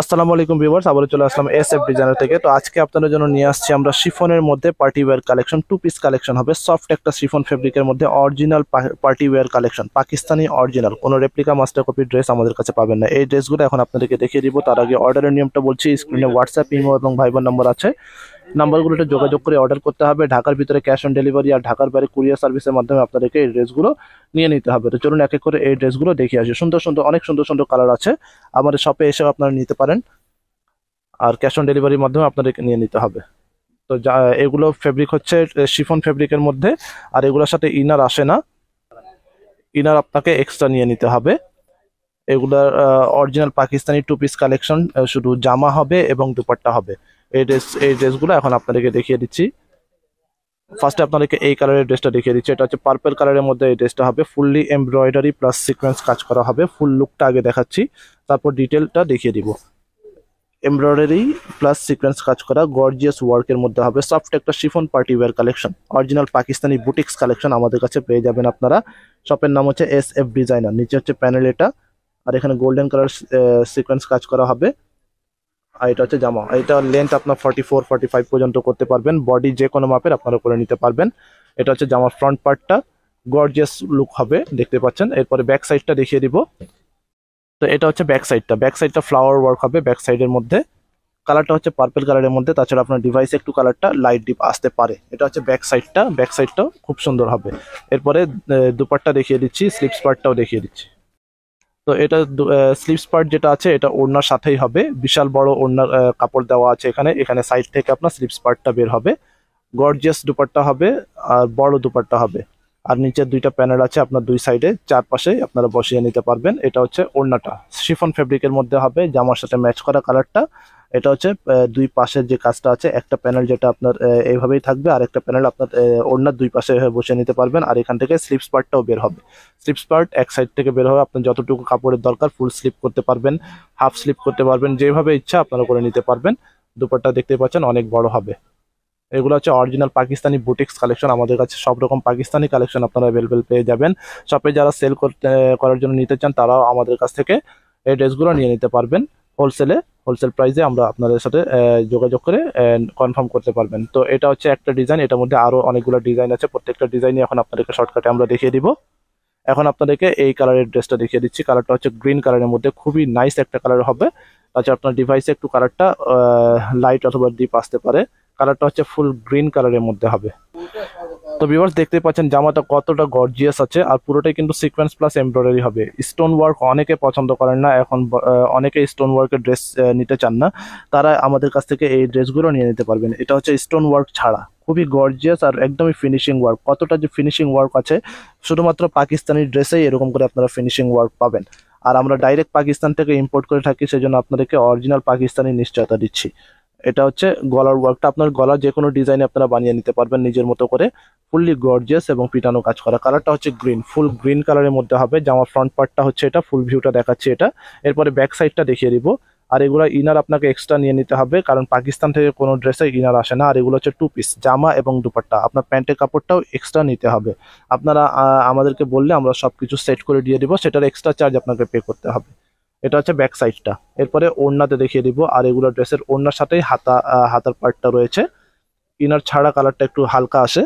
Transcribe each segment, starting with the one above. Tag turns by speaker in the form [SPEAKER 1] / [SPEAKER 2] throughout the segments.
[SPEAKER 1] আসসালামু আলাইকুম ভিউয়ার্স আবার চলে আসলাম এস এফ ডিজাইনার থেকে। তো আজকে আপনাদের জন্য নিয়ে আসছি আমরা শিফনের মধ্যে party wear collection two piece collection হবে। সফট একটা শিফন ফেব্রিকের মধ্যে original party wear collection, Pakistani original কোনো রেপ্লিকা মাস্টার কপি ড্রেস আমাদের কাছে পাবেন না। এই ড্রেসগুলো এখন আপনাদেরকে দেখিয়ে দিব। তার আগে অর্ডারের নিয়মটা বলছি স্ক্রিনে হোয়াটসঅ্যাপ ইমো এবং ভাইবার নম্বর আছে। নাম্বারগুলোতে যোগাযোগ করে অর্ডার করতে হবে। ঢাকার ভিতরে ক্যাশ অন ডেলিভারি আর ঢাকার বাইরে কুরিয়ার সার্ভিসের মাধ্যমে আপনাদেরকে এই ড্রেসগুলো নিয়ে নিতে হবে। তো চলুন এক এক করে এই ড্রেসগুলো দেখিয়ে আসি। সুন্দর সুন্দর, অনেক সুন্দর সুন্দর কালার আছে। আমাদের শপে এসেও আপনারা নিতে পারেন। আর ক্যাশ অন ডেলিভারির মাধ্যমে আপনাদেরকে নিয়ে নিতে হবে। তো যা, এগুলো ফেব্রিক হচ্ছে শিফন ফেব্রিকের মধ্যে। আর এগুলোর সাথে ইনার আসে না। ইনার আপনাকে এক্সট্রা নিয়ে নিতে হবে। এগুলার original Pakistani two piece collection শুধু জামা হবে এবং দুপাট্টা হবে। এই ড্রেস এই ড্রেসগুলো এখন আপনাদেরকে দেখিয়ে দিচ্ছি। ফার্স্টে আপনাদেরকে এই কালারের ড্রেসটা দেখিয়ে দিচ্ছি। এটা হচ্ছে পার্পল কালারের মধ্যে এই ড্রেসটা হবে। ফুললি এমব্রয়ডারি প্লাস সিকোয়েন্স কাজ করা হবে। ফুল লুকটা আগে দেখাচ্ছি। তারপর ডিটেলটা দেখিয়ে দিব। এমব্রয়ডারি প্লাস সিকোয়েন্স কাজ করা গর্জিয়াস ওয়ার্কের মধ্যে হবে। সফট একটা chiffon party wear collection original Pakistani boutiques collection আমাদের কাছে পেয়ে যাবেন আপনারা। শপের নাম হচ্ছে এস এফ ডিজাইনার নিচে হচ্ছে প্যানেল এটা। আর এখানে গোল্ডেন কালার সিকোয়েন্স কাজ করা হবে। আর এটা হচ্ছে জামা। এটা লেন্থ আপনার ফর্টি ফোর ফর্টি ফাইভ পর্যন্ত করতে পারবেন। বডি যে কোনো মাপের আপনারা করে নিতে পারবেন। এটা হচ্ছে জামার ফ্রন্ট পার্টটা গর্জিয়াস লুক হবে, দেখতে পাচ্ছেন। এরপরে ব্যাক সাইডটা দেখিয়ে দিব। তো এটা হচ্ছে ব্যাক সাইডটা ব্যাক সাইডটা ফ্লাওয়ার ওয়ার্ক হবে ব্যাক সাইডের মধ্যে। কালারটা হচ্ছে পার্পল কালারের মধ্যে। তাছাড়া আপনার ডিভাইসে একটু কালারটা লাইট ডিপ আসতে পারে। এটা হচ্ছে ব্যাক সাইডটা ব্যাক সাইডটাও খুব সুন্দর হবে। এরপরে দুপারটা দেখিয়ে দিচ্ছি। স্লিপস পার্টটাও দেখিয়ে দিচ্ছি। তো এটা স্লিপস পার্ট যেটা আছে, এটা ওড়নার সাথেই হবে। বিশাল বড় ওড়নার কাপড় দেওয়া আছে এখানে। এখানে সাইড থেকে আপনার স্লিপস পার্টটা বের হবে। গর্জিয়াস দুপাট্টা হবে আর বড় দুপাট্টা হবে। আর নিচের দুইটা প্যানেল আছে আপনার দুই সাইডে চারপাশে আপনারা বসিয়ে নিতে পারবেন। এটা হচ্ছে ওড়নাটা। শিফন ফেব্রিকের মধ্যে হবে। জামার সাথে ম্যাচ করা কালারটা এটা হচ্ছে দুই পাশের যে কাজটা আছে, একটা প্যানেল যেটা আপনার এইভাবেই থাকবে, আর একটা প্যানেল আপনার ওড়নার দুই পাশে বসে নিতে পারবেন, আর এখান থেকে স্লিপস পার্টটাও বের হবে। স্লিপস পার্ট এক সাইড থেকে বের হবে, আপনার যতটুকু কাপড়ের দরকার ফুল স্লিপ করতে পারবেন হাফ স্লিপ করতে পারবেন, যেভাবে ইচ্ছা আপনারা করে নিতে পারবেন। দুপাট্টা দেখতে পাচ্ছেন, অনেক বড় হবে। এগুলো হচ্ছে অরিজিনাল পাকিস্তানি বুটিক্স কালেকশন আমাদের কাছে সব রকম পাকিস্তানি কালেকশন আপনারা অ্যাভেলেবেল পেয়ে যাবেন। শপে যারা সেল করতে করার জন্য নিতে চান, তারাও আমাদের কাছ থেকে এই ড্রেসগুলো নিয়ে নিতে পারবেন। হোলসেলে হোলসেল প্রাইসে আমরা আপনাদের সাথে যোগাযোগ করে কনফার্ম করতে পারবেন। তো এটা হচ্ছে একটা ডিজাইন এটার মধ্যে আরও অনেকগুলো ডিজাইন আছে। প্রত্যেকটা ডিজাইনই এখন আপনাদেরকে শর্টকাটে আমরা দেখিয়ে দিব। এখন আপনাদেরকে এই কালারের ড্রেসটা দেখিয়ে দিচ্ছি। কালারটা হচ্ছে গ্রিন কালারের মধ্যে খুবই নাইস একটা কালার হবে। তাছাড়া আপনার ডিভাইসে একটু কালারটা লাইট অথবা ডিপ আসতে পারে। কালারটা হচ্ছে ফুল গ্রিন কালারের মধ্যে হবে। তো ভিউয়ার্স দেখতে পাচ্ছেন জামাটা কতটা গর্জিয়াস আছে, আর পুরোটাই কিন্তু সিকোয়েন্স প্লাস এমব্রয়ডারি হবে। স্টোন ওয়ার্ক অনেকে পছন্দ করেন না, এখন অনেকে স্টোন ওয়ার্কের ড্রেস নিতে চান না। তারা আমাদের কাছ থেকে এই ড্রেসগুলো নিয়ে নিতে পারবেন। এটা হচ্ছে স্টোন ওয়ার্ক ছাড়া। খুবই গর্জিয়াস আর একদমই ফিনিশিং ওয়ার্ক কতটা যে ফিনিশিং ওয়ার্ক আছে, শুধুমাত্র পাকিস্তানি ড্রেসেই এরকম করে আপনারা ফিনিশিং ওয়ার্ক পাবেন। আর আমরা ডাইরেক্ট পাকিস্তান থেকে ইম্পোর্ট করে থাকি, সেজন্য আপনাদেরকে অরিজিনাল পাকিস্তানি নিশ্চয়তা দিচ্ছি। এটা হচ্ছে গলার ওয়ার্কটা আপনার গলার যে কোনো ডিজাইনে আপনারা বানিয়ে নিতে পারবেন নিজের মতো করে। ফুললি গর্জিয়াস এবং পিটানো কাজ করা। কালারটা হচ্ছে গ্রিন ফুল গ্রিন কালারের মধ্যে হবে। জামা ফ্রন্ট পার্টটা হচ্ছে এটা ফুল ভিউটা দেখাচ্ছে এটা। এরপরে ব্যাক সাইডটা দেখিয়ে দিব। আর এগুলো ইনার আপনাকে এক্সট্রা নিয়ে নিতে হবে, কারণ পাকিস্তান থেকে কোনো ড্রেসে ইনার আসে না। আর এগুলো হচ্ছে টু পিস জামা এবং দুপাট্টা। আপনার প্যান্টের কাপড়টাও এক্সট্রা নিতে হবে। আপনারা আমাদেরকে বললে আমরা সব কিছু সেট করে দিয়ে দিব। সেটার এক্সট্রা চার্জ আপনাকে পে করতে হবে। এটা হচ্ছে ব্যাক সাইডটা এরপরে ওড়নাতে দেখিয়ে দিব, আর এগুলো ড্রেসের ওড়নার সাথেই হাতা হাতার পার্টটা রয়েছে। ইনার ছাড়া কালারটা একটু হালকা আসে।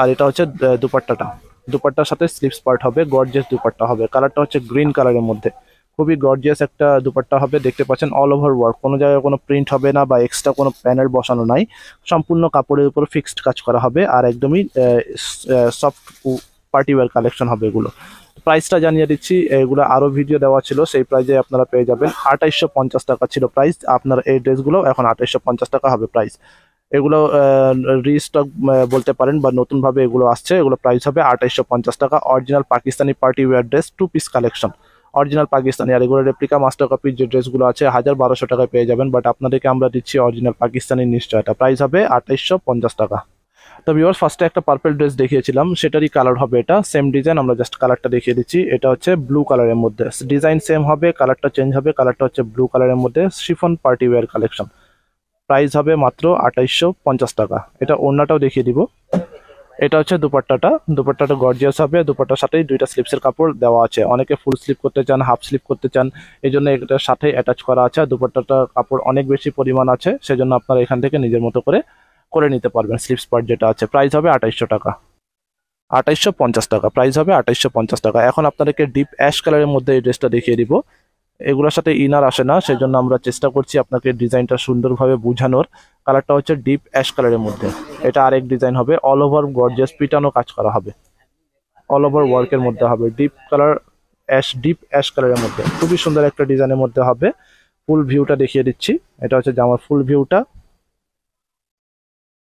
[SPEAKER 1] আর এটা হচ্ছে দুপাট্টাটা। দুপাট্টার সাথে স্লিপস পার্ট হবে গর্জিয়াস দুপাট্টা হবে। কালারটা হচ্ছে গ্রিন কালারের মধ্যে। খুবই গর্জিয়াস একটা দুপাট্টা হবে, দেখতে পাচ্ছেন অল ওভার ওয়ার্ক কোনো জায়গায় কোনো প্রিন্ট হবে না বা এক্সট্রা কোনো প্যানেল বসানো নাই। সম্পূর্ণ কাপড়ের উপর ফিক্সড কাজ করা হবে, আর একদমই সফট পার্টি ওয়ার কালেকশন হবে এগুলো। প্রাইসটা জানিয়ে দিচ্ছি, এগুলো আরও ভিডিও দেওয়া ছিল, সেই প্রাইজে আপনারা পেয়ে যাবেন। আঠাইশশো পঞ্চাশ টাকা ছিল প্রাইস আপনার এই ড্রেসগুলো এখন আঠাইশশো পঞ্চাশ টাকা হবে প্রাইস এগুলো রিস্টক বলতে পারেন বা নতুনভাবে এগুলো আসছে, এগুলো প্রাইস হবে আঠাইশশো পঞ্চাশ টাকা। Original Pakistani party wear dress two piece collection original Pakistani আর এগুলো রেপ্লিকা মাস্টার কপির যে ড্রেসগুলো আছে, হাজার বারোশো টাকায় পেয়ে যাবেন বাট আপনাদেরকে আমরা দিচ্ছি অরিজিনাল পাকিস্তানি নিশ্চয়তা। প্রাইস হবে আঠাইশশো পঞ্চাশ টাকা। তো ভিউয়ার ফার্স্টে একটা পার্পল ড্রেস দেখিয়েছিলাম, সেটারই কালার হবে এটা সেম ডিজাইন আমরা জাস্ট কালারটা দেখিয়ে দিচ্ছি, এটা হচ্ছে ব্লু কালারের মধ্যে। ডিজাইন সেম হবে কালারটা চেঞ্জ হবে কালারটা হচ্ছে ব্লু কালারের মধ্যে chiffon party wear collection price হবে মাত্র আঠাইশশো টাকা। এটা ওড়নাটাও দেখিয়ে দিব। এটা হচ্ছে দুপাট্টাটা দুপাট্টাটা গর্জিয়াস হবে, দুপাট্টার সাথেই দুইটা স্লিপসের কাপড় দেওয়া আছে। অনেকে ফুল স্লিপ করতে চান হাফ স্লিপ করতে চান এই জন্য এটার সাথে অ্যাটাচ করা আছে দুপাট্টাটা কাপড় অনেক বেশি পরিমাণ আছে, সেজন্য আপনারা এখান থেকে নিজের মতো করে করে নিতে পারবেন। স্লিপস পার্ট যেটা আছে প্রাইস হবে আঠাইশশো টাকা। আঠাইশশো পঞ্চাশ টাকা প্রাইস হবে আঠাইশশো পঞ্চাশ টাকা। এখন আপনাদেরকে ডিপ অ্যাশ কালারের মধ্যে এই ড্রেসটা দেখিয়ে দিব। এগুলোর সাথে ইনার আসে না সেই জন্য আমরা চেষ্টা করছি আপনাকে ডিজাইনটা সুন্দরভাবে বোঝানোর। কালারটা হচ্ছে ডিপ অ্যাশ কালারের মধ্যে। এটা আরেক ডিজাইন হবে। অল ওভার গর্জিয়াস পিটানো কাজ করা হবে। অল ওভার ওয়ার্কের মধ্যে হবে। Deep colour ash deep ash কালারের মধ্যে। খুবই সুন্দর একটা ডিজাইনের মধ্যে হবে। ফুল ভিউটা দেখিয়ে দিচ্ছি। এটা হচ্ছে জামার ফুল ভিউটা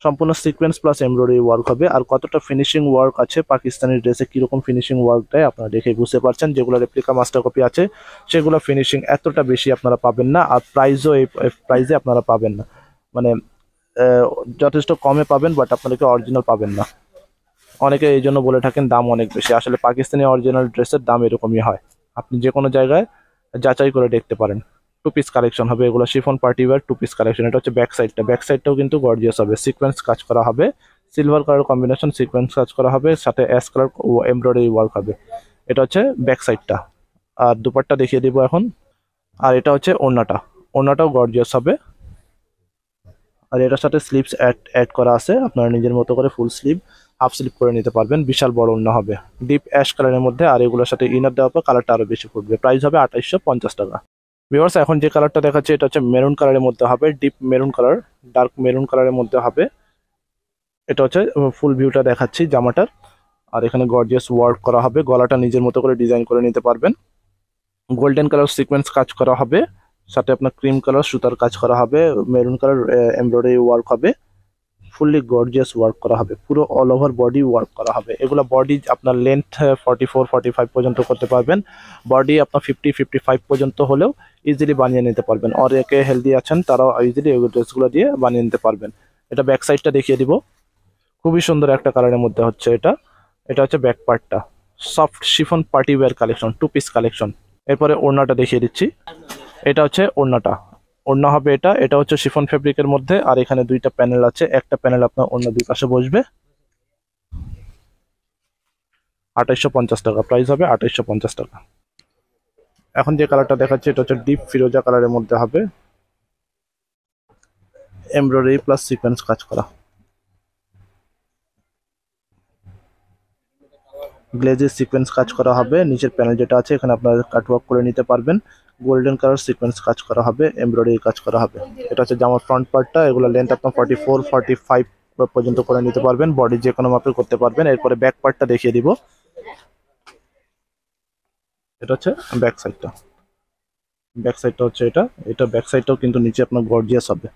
[SPEAKER 1] সম্পূর্ণ সিকোয়েন্স প্লাস এমব্রয়ডারি ওয়ার্ক হবে। আর কতটা ফিনিশিং ওয়ার্ক আছে, পাকিস্তানি ড্রেসে কীরকম ফিনিশিং ওয়ার্ক দেয় আপনারা দেখে বুঝতে পারছেন। যেগুলো রেপ্লিকা মাস্টার কপি আছে, সেগুলো ফিনিশিং এতটা বেশি আপনারা পাবেন না। আর প্রাইসও এই প্রাইসে আপনারা পাবেন না। মানে যথেষ্ট কমে পাবেন বাট আপনাদেরকে অরিজিনাল পাবেন না। অনেকে এই জন্য বলে থাকেন, দাম অনেক বেশি। আসলে পাকিস্তানি অরিজিনাল ড্রেসের দাম এরকমই হয়। আপনি যে কোনো জায়গায় যাচাই করে দেখতে পারেন। টু পিস কালেকশন হবে, এগুলো chiffon party wear two piece collection এটা হচ্ছে ব্যাক সাইডটা ব্যাক সাইডটাও কিন্তু গর্জিয়াস হবে। সিকোয়েন্স কাজ করা হবে। সিলভার কালার কম্বিনেশন সিকোয়েন্স কাজ করা হবে। সাথে অ্যাশ কালার এমব্রয়ডারি ওয়ার্ক হবে। এটা হচ্ছে ব্যাক সাইডটা আর দুপারটা দেখিয়ে দিব এখন। আর এটা হচ্ছে ওড়নাটা। ওড়নাটাও গর্জিয়াস হবে। আর এটার সাথে স্লিপস অ্যাড অ্যাড করা আছে। আপনারা নিজের মতো করে ফুল স্লিভ হাফ স্লিপ করে নিতে পারবেন। বিশাল বড় ওড়না হবে। ডিপ অ্যাশ কালারের মধ্যে আর এগুলোর সাথে ইনার দেওয়ার পর কালারটা আরও বেশি ফুটবে। প্রাইস হবে আঠাইশশো পঞ্চাশ টাকা। ভিউয়ার্স এখন যে কালারটা দেখাচ্ছে, এটা হচ্ছে মেরুন কালারের মধ্যে হবে deep maroon colour dark maroon কালারের মধ্যে হবে। এটা হচ্ছে ফুল ভিউটা দেখাচ্ছি জামাটার। আর এখানে গর্জিয়াস ওয়ার্ক করা হবে, গলাটা নিজের মতো করে ডিজাইন করে নিতে পারবেন। গোল্ডেন কালার সিকোয়েন্স কাজ করা হবে, সাথে আপনার ক্রিম কালার সুতার কাজ করা হবে মেরুন কালার এমব্রয়ডারি ওয়ার্ক হবে। ফুললি গর্জিয়াস ওয়ার্ক করা হবে। পুরো অল ওভার বডি ওয়ার্ক করা হবে। এগুলো বডি আপনার length forty four forty five পর্যন্ত করতে পারবেন। বডি আপনার ফিফটি ফিফটি ফাইভ পর্যন্ত হলেও ইজিলি বানিয়ে নিতে পারবেন। অনেকে হেলদি আছেন, তারাও ইজিলি এই ড্রেসগুলো দিয়ে বানিয়ে নিতে পারবেন। এটা ব্যাক সাইডটা দেখিয়ে দিব। খুবই সুন্দর একটা কালারের মধ্যে হচ্ছে এটা। এটা হচ্ছে ব্যাক পার্টটা soft chiffon party wear collection two piece collection এরপরে ওড়নাটা দেখিয়ে দিচ্ছি। এটা হচ্ছে ওড়নাটা। ওড়না হবে এটা এটা হচ্ছে শিফন ফেব্রিকের মধ্যে, আর এখানে দুইটা প্যানেল আছে, একটা প্যানেল আপনার অন্য দুই পাশে বসবে। আঠাইশশো পঞ্চাশ টাকা প্রাইস হবে, আঠাইশশো পঞ্চাশ টাকা। এখন যে কালারটা দেখাচ্ছে, এটা হচ্ছে ডিপ ফিরোজা কালারের মধ্যে হবে। এমব্রয়ডারি প্লাস সিকোয়েন্স কাজ করা। গ্লেজের সিকোয়েন্স কাজ করা হবে, নিচের প্যানেল যেটা আছে, এখানে আপনারা কাটওয়ার্ক করে নিতে পারবেন। গোল্ডেন কালার সিকোয়েন্স কাজ করা হবে এমব্রয়ডারি কাজ করা হবে। এটা হচ্ছে জামার ফ্রন্ট পার্টটা এগুলো লেন্থ আপনার ফর্টি ফোর ফর্টি ফাইভ পর্যন্ত করে নিতে পারবেন। বডি যে কোনো মাপের করতে পারবেন। এরপরে ব্যাক পার্টটা দেখিয়ে দিব। এটা হচ্ছে ব্যাক সাইডটা ব্যাক সাইডটা হচ্ছে এটা। এটা ব্যাক সাইডটাও কিন্তু নিচে আপনার গর্জিয়াস হবে।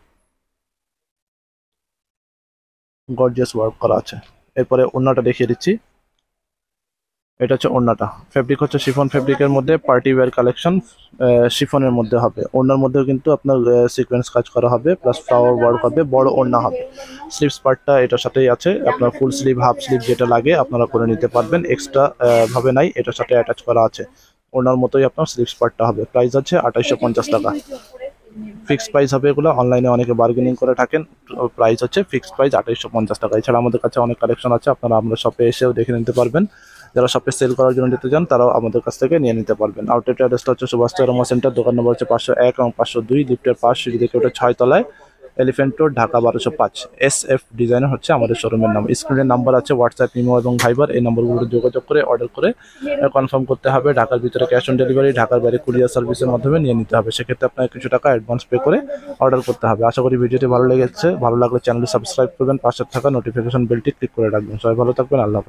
[SPEAKER 1] গর্জিয়াস ওয়ার্ক করা আছে। এরপরে অন্যটা দেখিয়ে দিচ্ছি। এটা হচ্ছে ওড়নাটা। ফেব্রিক হচ্ছে শিফন ফেব্রিকের মধ্যে পার্টি ওয়্যার কালেকশন শিফনের মধ্যে হবে। ওড়নার মধ্যেও কিন্তু আপনার সিকোয়েন্স কাজ করা হবে প্লাস ফ্লাওয়ার ওয়ার্ক হবে, বড় ওড়না হবে। স্লিভস পার্টটা এটার সাথেই আছে। আপনার ফুল স্লিভ হাফ স্লিভ যেটা লাগে, আপনারা করে নিতে পারবেন। এক্সট্রা ভাবে নাই, এটার সাথে অ্যাটাচ করা আছে। ওড়নার মতোই আপনার স্লিভস পার্টটা হবে। প্রাইস আছে আঠাইশশো পঞ্চাশ টাকা। ফিক্সড প্রাইস হবে এগুলো। অনলাইনে অনেকে বার্গেনিং করে থাকেন। প্রাইস হচ্ছে ফিক্সড প্রাইস আঠাইশশো পঞ্চাশ টাকা। এছাড়া আমাদের কাছে অনেক কালেকশন আছে। আপনারা আমরা শপে এসেও দেখে নিতে পারবেন। যারা শপে সেল করার জন্য নিতে চান, তারাও আমাদের কাছ থেকে নিয়ে নিতে পারবেন। আউটলেট অ্যাড্রেসটা হচ্ছে সুভাষ রমা সেন্টার দোকান নম্বর হচ্ছে পাঁচশো এক এবং পাঁচশো দুই লিফটের পাশ, সিঁড়ি ওটা ছয় তলায় এলিফেন্ট রোড ঢাকা বারোশো পাঁচ। এস এফ ডিজাইনার হচ্ছে আমাদের শোরুমের নাম। স্ক্রিনের নাম্বার আছে হোয়াটসঅ্যাপ ইমো এবং ভাইবার এই নম্বরগুলো যোগাযোগ করে অর্ডার করে কনফার্ম করতে হবে। ঢাকার ভিতরে ক্যাশ অন ডেলিভারি ঢাকার বাইরে কুরিয়ার সার্ভিসের মাধ্যমে নিয়ে নিতে হবে। সেক্ষেত্রে আপনাকে কিছু টাকা অ্যাডভান্স পে করে অর্ডার করতে হবে। আশা করি ভিডিওটি ভালো লেগেছে। ভালো লাগলে চ্যানেলটি সাবস্ক্রাইব করবেন, পাশে থাকা নোটিফিকেশন বেলটি ক্লিক করে রাখবেন। সবাই ভালো থাকবেন, আল্লাহ